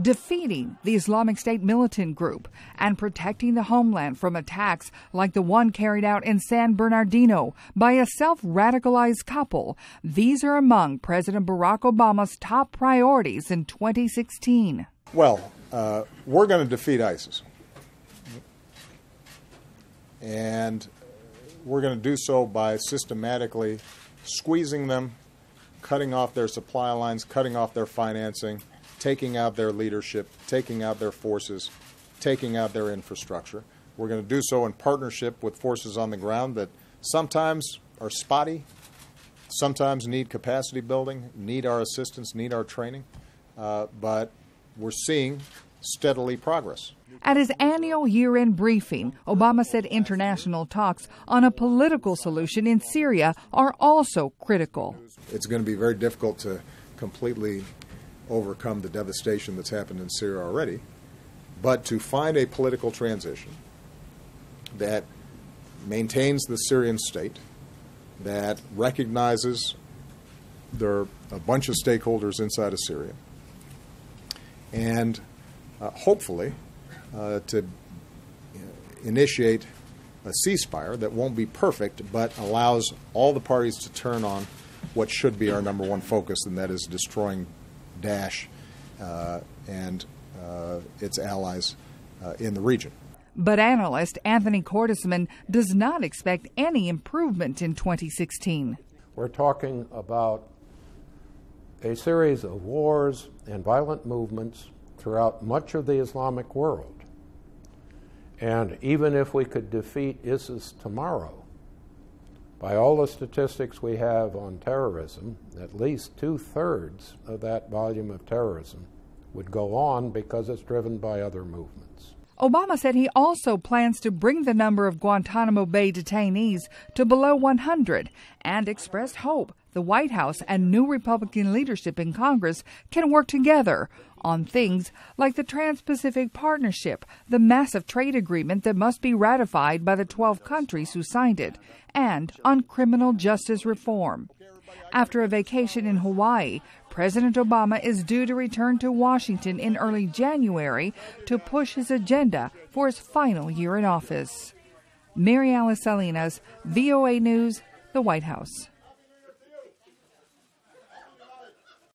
defeating the Islamic State militant group, and protecting the homeland from attacks like the one carried out in San Bernardino by a self radicalized couple. These are among President Barack Obama's top priorities in 2016. Well, uh, we're going to defeat ISIS. And we're going to do so by systematically squeezing them, cutting off their supply lines, cutting off their financing, taking out their leadership, taking out their forces, taking out their infrastructure. We're going to do so in partnership with forces on the ground that sometimes are spotty, sometimes need capacity building, need our assistance, need our training, uh, but we're seeing steadily progress. At his annual year end briefing, Obama said international talks on a political solution in Syria are also critical. It's going to be very difficult to completely overcome the devastation that's happened in Syria already, but to find a political transition that maintains the Syrian state, that recognizes there are a bunch of stakeholders inside of Syria, and uh, hopefully uh, to initiate a ceasefire that won't be perfect, but allows all the parties to turn on what should be our number one focus, and that is destroying Daesh uh, and uh, its allies uh, in the region. But analyst Anthony Cordesman does not expect any improvement in 2016. We're talking about a series of wars and violent movements throughout much of the Islamic world. And even if we could defeat ISIS tomorrow, by all the statistics we have on terrorism, at least two thirds of that volume of terrorism would go on because it's driven by other movements. Obama said he also plans to bring the number of Guantanamo Bay detainees to below 100 and expressed hope the White House and new Republican leadership in Congress can work together on things like the Trans Pacific Partnership, the massive trade agreement that must be ratified by the 12 countries who signed it, and on criminal justice reform. After a vacation in Hawaii, President Obama is due to return to Washington in early January to push his agenda for his final year in office. Mary Alice Salinas, VOA News, the White House.